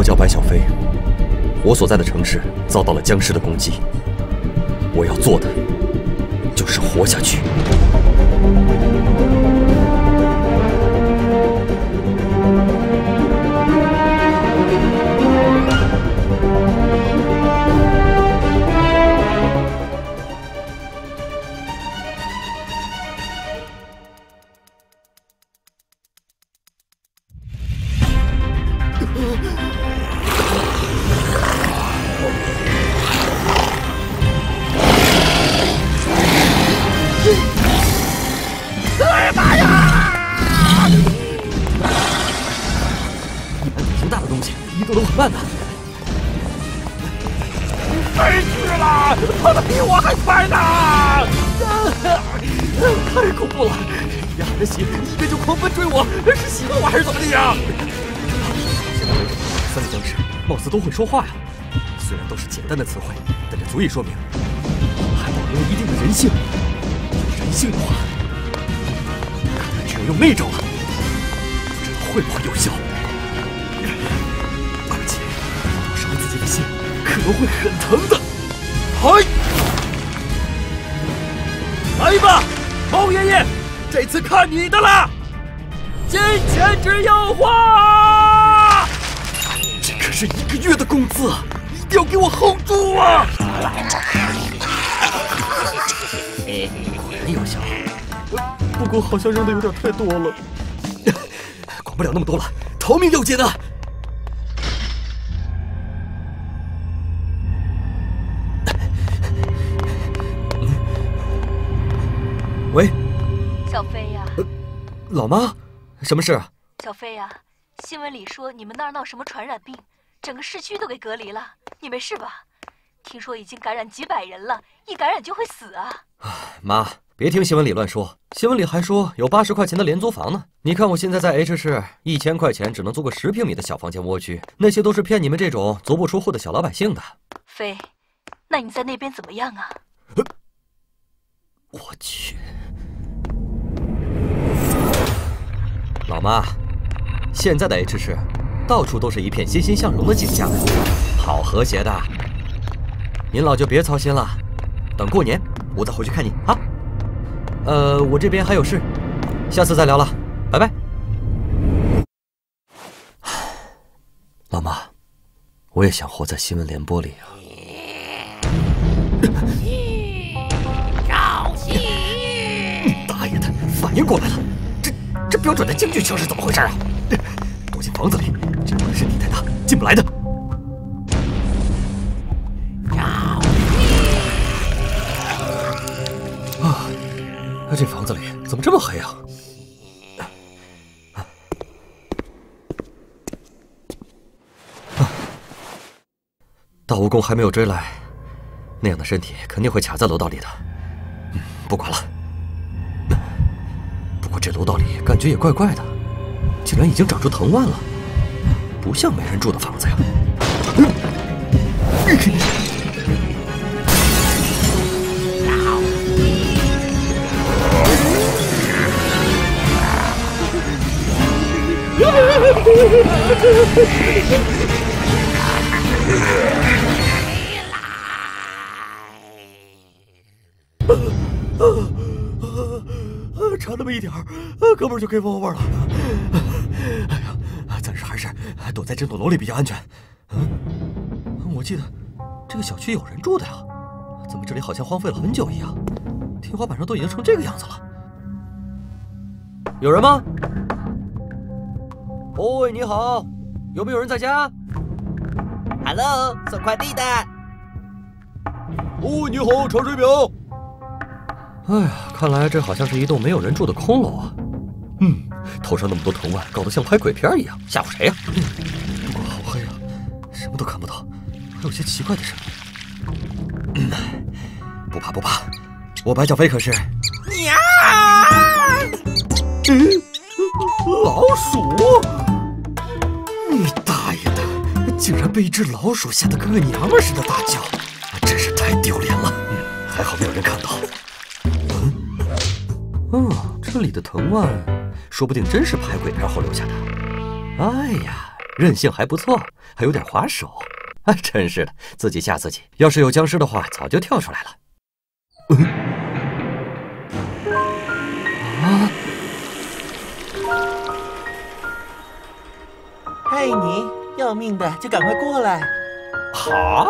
我叫白小飞，我所在的城市遭到了僵尸的攻击，我要做的就是活下去。东西，移动的很慢的。没事了，跑得比我还快呢！太恐怖了！呀，的血一边就狂奔追我，是喜欢我还是怎么的呀？现在为止，三个僵尸貌似都会说话呀。虽然都是简单的词汇，但这足以说明还保留一定的人性。有人性的话，看来只有用那招了，不知道会不会有效。能会很疼的。嗨！来吧，猫爷爷，这次看你的了！金钱之诱惑！这可是一个月的工资啊！一定要给我 hold 住啊！果然有效，不过好像扔的有点太多了，管不了那么多了，逃命要紧啊！喂，小飞呀，老妈，什么事啊？小飞呀，新闻里说你们那儿闹什么传染病，整个市区都给隔离了，你没事吧？听说已经感染几百人了，一感染就会死啊！妈，别听新闻里乱说，新闻里还说有八十块钱的廉租房呢。你看我现在在 H 市，一千块钱只能租个十平米的小房间蜗居，那些都是骗你们这种足不出户的小老百姓的。飞，那你在那边怎么样啊？我老妈，现在的 H 市到处都是一片欣欣向荣的景象，好和谐的。您老就别操心了，等过年我再回去看你啊。呃，我这边还有事，下次再聊了，拜拜。老妈，我也想活在新闻联播里啊。大爷的，反应过来了，这标准的京剧腔是怎么回事啊？躲进房子里，这不是身体太大进不来的。啊，这房子里怎么这么黑啊？大蜈蚣还没有追来，那样的身体肯定会卡在楼道里的。嗯，不管了。这楼道里感觉也怪怪的，竟然已经长出藤蔓了，不像没人住的房子呀。差那么一点儿，哥们儿就给我味了。哎呀，暂时还是躲在这栋楼里比较安全。嗯，我记得这个小区有人住的呀，怎么这里好像荒废了很久一样？天花板上都已经成这个样子了。有人吗？喂，你好，有没有人在家？Hello，送快递的。哦，你好，查水表。哎呀，看来这好像是一栋没有人住的空楼啊。嗯，头上那么多藤蔓，搞得像拍鬼片一样，吓唬谁呀？不过好黑啊，什么都看不到，还有些奇怪的声音。嗯，不怕不怕，我白小飞可是。呀！嗯，老鼠！你大爷的，竟然被一只老鼠吓得跟个娘们似的大叫，真是太丢脸了。嗯，还好没有人看到。哦，这里的藤蔓，说不定真是拍鬼片后留下的。哎呀，韧性还不错，还有点滑手。哎，真是的，自己吓自己。要是有僵尸的话，早就跳出来了。嗯，啊，爱你要命的，就赶快过来。好。